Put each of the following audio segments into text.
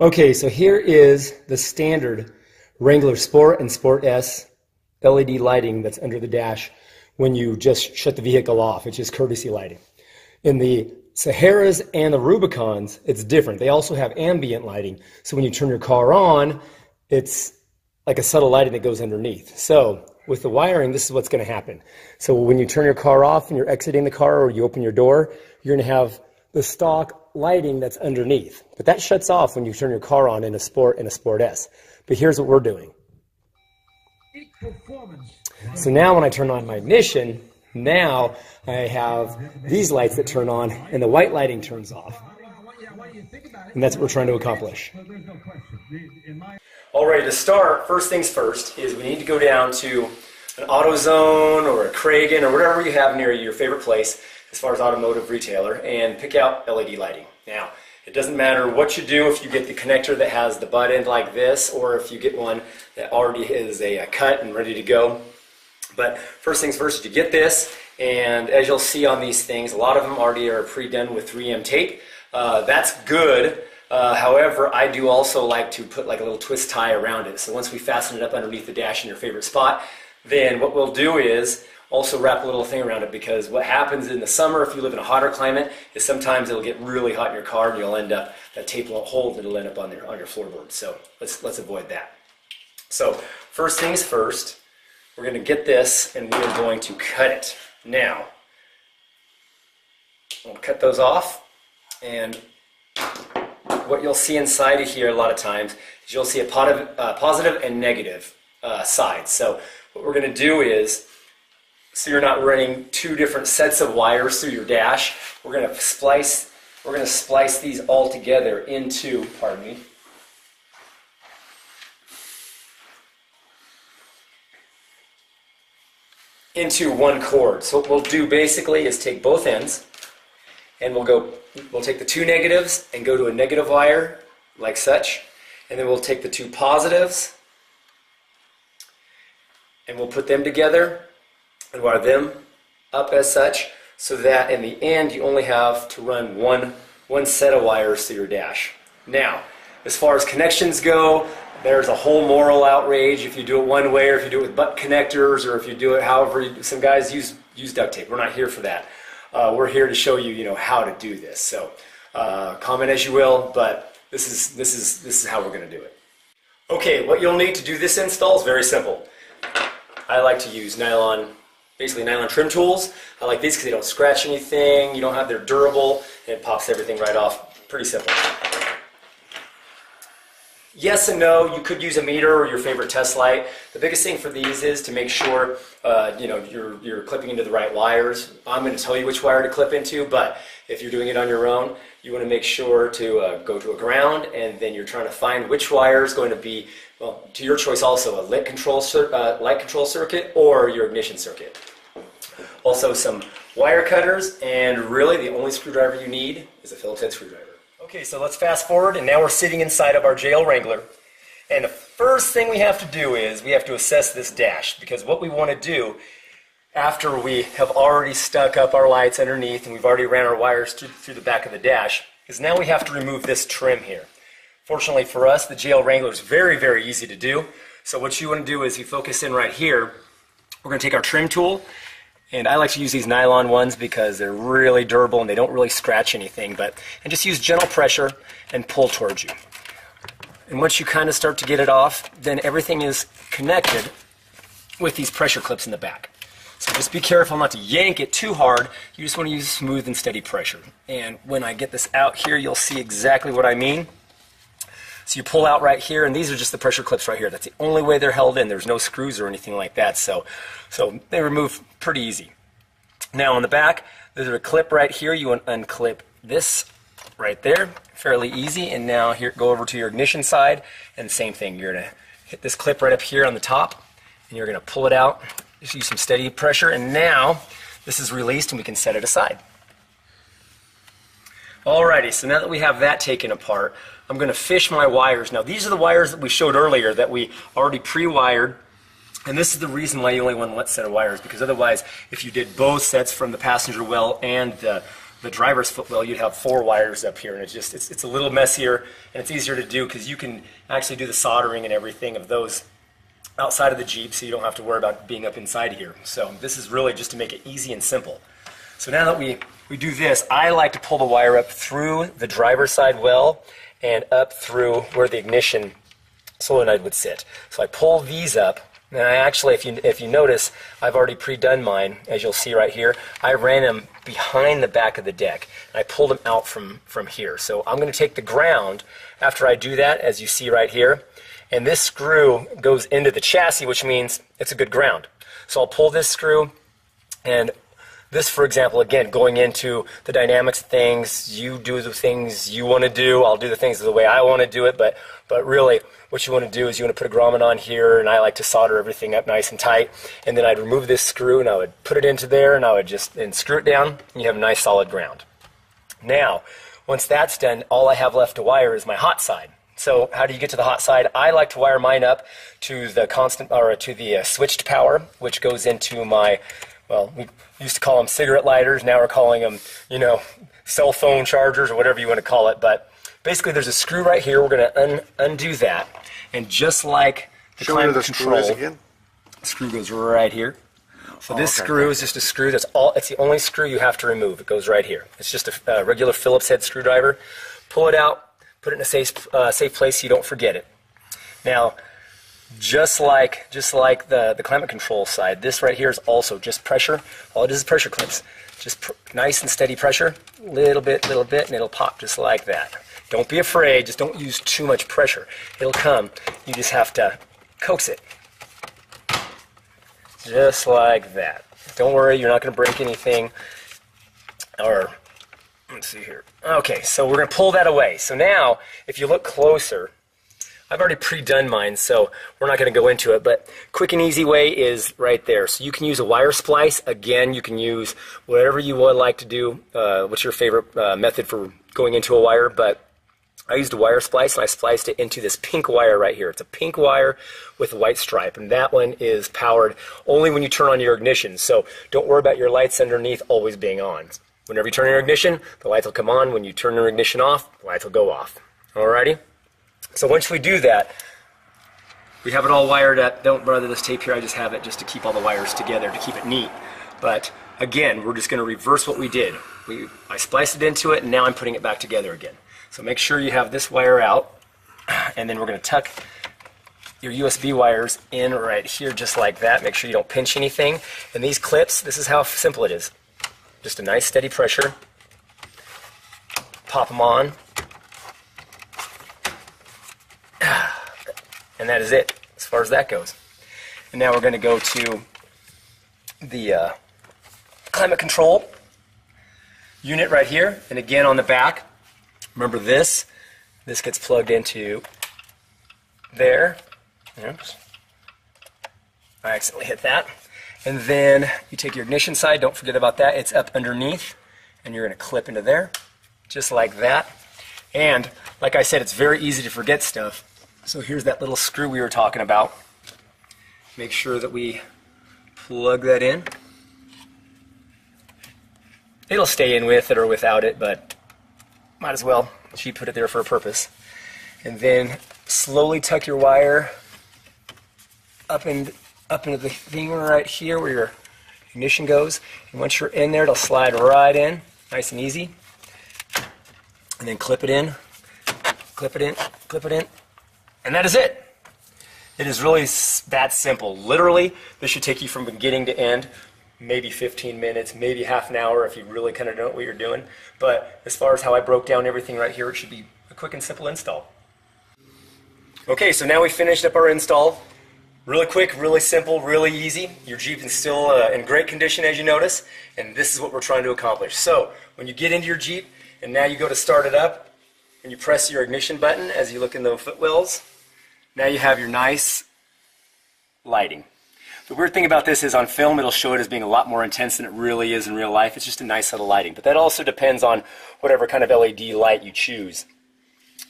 Okay, so here is the standard Wrangler Sport and Sport S LED lighting that's under the dash when you just shut the vehicle off. It's just courtesy lighting. In the Saharas and the Rubicons, it's different. They also have ambient lighting. So when you turn your car on, it's like a subtle lighting that goes underneath. So with the wiring, this is what's going to happen. So when you turn your car off and you're exiting the car or you open your door, you're going to have the stock lighting that's underneath. But that shuts off when you turn your car on in a Sport and a Sport S. But here's what we're doing. So now when I turn on my ignition, now I have these lights that turn on and the white lighting turns off. And that's what we're trying to accomplish. All right, to start, first things first is we need to go down to an AutoZone or a Kragen or whatever you have near your favorite place as far as automotive retailer and pick out LED lighting. Now, it doesn't matter what you do if you get the connector that has the butt end like this or if you get one that already is a, a cut and ready to go. But first things first, you get this and as you'll see on these things, a lot of them already are pre-done with 3M tape. Uh, that's good. Uh, however, I do also like to put like a little twist tie around it. So once we fasten it up underneath the dash in your favorite spot, then what we'll do is also wrap a little thing around it because what happens in the summer if you live in a hotter climate is sometimes it'll get really hot in your car and you'll end up that tape won't hold and it'll end up on your on your floorboard. So let's let's avoid that. So first things first we're going to get this and we are going to cut it. Now we'll cut those off and what you'll see inside of here a lot of times is you'll see a positive, uh, positive and negative uh, side. So what we're going to do is so you're not running two different sets of wires through your dash. We're going to splice we're going to splice these all together into, pardon me, into one cord. So what we'll do basically is take both ends and we'll go we'll take the two negatives and go to a negative wire like such and then we'll take the two positives and we'll put them together and wire them up as such so that in the end you only have to run one, one set of wires through your dash. Now, as far as connections go, there's a whole moral outrage if you do it one way or if you do it with butt connectors or if you do it however you, some guys use, use duct tape. We're not here for that. Uh, we're here to show you, you know, how to do this. So uh, comment as you will, but this is, this, is, this is how we're going to do it. Okay, what you'll need to do this install is very simple. I like to use nylon basically nylon trim tools. I like these because they don't scratch anything, you don't have, they're durable, and it pops everything right off. Pretty simple. Yes and no, you could use a meter or your favorite test light. The biggest thing for these is to make sure uh, you know, you're, you're clipping into the right wires. I'm going to tell you which wire to clip into, but if you're doing it on your own, you want to make sure to uh, go to a ground and then you're trying to find which wire is going to be, well, to your choice also, a lit control uh, light control circuit or your ignition circuit. Also some wire cutters and really the only screwdriver you need is a Phillips head screwdriver. Okay, so let's fast forward, and now we're sitting inside of our JL Wrangler. And the first thing we have to do is we have to assess this dash, because what we want to do after we have already stuck up our lights underneath and we've already ran our wires through, through the back of the dash, is now we have to remove this trim here. Fortunately for us, the JL Wrangler is very, very easy to do. So what you want to do is you focus in right here. We're going to take our trim tool and I like to use these nylon ones because they're really durable and they don't really scratch anything. But And just use gentle pressure and pull towards you. And once you kind of start to get it off, then everything is connected with these pressure clips in the back. So just be careful not to yank it too hard. You just want to use smooth and steady pressure. And when I get this out here, you'll see exactly what I mean. So you pull out right here, and these are just the pressure clips right here. That's the only way they're held in. There's no screws or anything like that. So, so they remove pretty easy. Now on the back, there's a clip right here. You to unclip this right there, fairly easy. And now here, go over to your ignition side, and same thing. You're gonna hit this clip right up here on the top, and you're gonna pull it out. Just use some steady pressure, and now this is released, and we can set it aside. Alrighty, so now that we have that taken apart, I'm going to fish my wires. Now these are the wires that we showed earlier that we already pre-wired. And this is the reason why you only want one set of wires, because otherwise, if you did both sets from the passenger well and the, the driver's footwell, you'd have four wires up here, and it's just it's, it's a little messier and it's easier to do because you can actually do the soldering and everything of those outside of the Jeep, so you don't have to worry about being up inside here. So this is really just to make it easy and simple. So now that we we do this, I like to pull the wire up through the driver's side well and up through where the ignition solenoid would sit. So I pull these up and I actually, if you, if you notice, I've already pre-done mine, as you'll see right here. I ran them behind the back of the deck, and I pulled them out from, from here. So I'm going to take the ground after I do that, as you see right here, and this screw goes into the chassis, which means it's a good ground. So I'll pull this screw, and this, for example, again, going into the dynamics of things, you do the things you want to do, I'll do the things the way I want to do it, but, but really, what you want to do is you want to put a grommet on here, and I like to solder everything up nice and tight, and then I'd remove this screw, and I would put it into there, and I would just and screw it down, and you have a nice solid ground. Now, once that's done, all I have left to wire is my hot side. So how do you get to the hot side? I like to wire mine up to the constant or to the uh, switched power, which goes into my well, we used to call them cigarette lighters. Now we're calling them, you know, cell phone chargers or whatever you want to call it. But basically, there's a screw right here. We're going to un undo that, and just like the Show climate the control, again. screw goes right here. So Oh, this okay, screw is just a screw. That's all. It's the only screw you have to remove. It goes right here. It's just a uh, regular Phillips head screwdriver. Pull it out. Put it in a safe, uh, safe place so you don't forget it. Now, just like just like the the climate control side, this right here is also just pressure. All it is is pressure clips. Just pr- nice and steady pressure, little bit, little bit, and it'll pop just like that. Don't be afraid. Just don't use too much pressure. It'll come. You just have to coax it. Just like that. Don't worry, you're not going to break anything. Or, let's see here. Okay, so we're going to pull that away. So now, if you look closer, I've already pre-done mine, so we're not going to go into it, but quick and easy way is right there. So you can use a wire splice. Again, you can use whatever you would like to do. Uh, what's your favorite uh, method for going into a wire? But I used a wire splice and I spliced it into this pink wire right here. It's a pink wire with a white stripe, and that one is powered only when you turn on your ignition. So don't worry about your lights underneath always being on. Whenever you turn your ignition, the lights will come on. When you turn your ignition off, the lights will go off. Alrighty? So once we do that, we have it all wired up. Don't bother this tape here, I just have it just to keep all the wires together, to keep it neat. But again, we're just going to reverse what we did. We, I spliced it into it, and now I'm putting it back together again. So make sure you have this wire out, and then we're going to tuck your USB wires in right here just like that. Make sure you don't pinch anything. And these clips, this is how simple it is. Just a nice steady pressure. Pop them on. And that is it as far as that goes. And now we're going to go to the uh, climate control unit right here. And again on the back, remember this. This gets plugged into there. Oops. I accidentally hit that. And then you take your ignition side, don't forget about that. It's up underneath, and you're going to clip into there, just like that. And like I said, it's very easy to forget stuff. So here's that little screw we were talking about. Make sure that we plug that in. It'll stay in with it or without it, but might as well. She put it there for a purpose. And then slowly tuck your wire up in up into the thing right here where your ignition goes. And once you're in there, it'll slide right in, nice and easy. And then clip it in, clip it in, clip it in, and that is it. It is really that simple. Literally, this should take you from beginning to end, maybe 15 minutes, maybe half an hour if you really kind of know what you're doing. But as far as how I broke down everything right here, it should be a quick and simple install. Okay, so now we finished up our install. Really quick, really simple, really easy. Your Jeep is still uh, in great condition as you notice, and this is what we're trying to accomplish. So, when you get into your Jeep and now you go to start it up, and you press your ignition button as you look in the footwells, now you have your nice lighting. The weird thing about this is on film it'll show it as being a lot more intense than it really is in real life. It's just a nice little lighting. But that also depends on whatever kind of LED light you choose.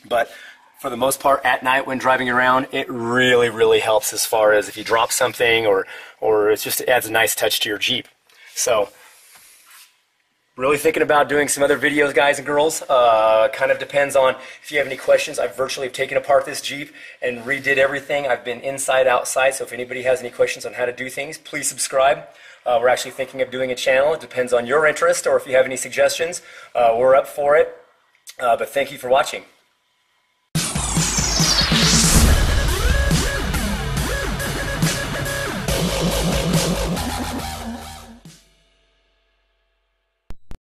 But for the most part, at night when driving around, it really, really helps as far as if you drop something or, or it's just it adds a nice touch to your Jeep. So really thinking about doing some other videos, guys and girls. Uh, kind of depends on if you have any questions. I've virtually taken apart this Jeep and redid everything. I've been inside, outside. So if anybody has any questions on how to do things, please subscribe. Uh, we're actually thinking of doing a channel. It depends on your interest or if you have any suggestions. Uh, we're up for it. Uh, but thank you for watching.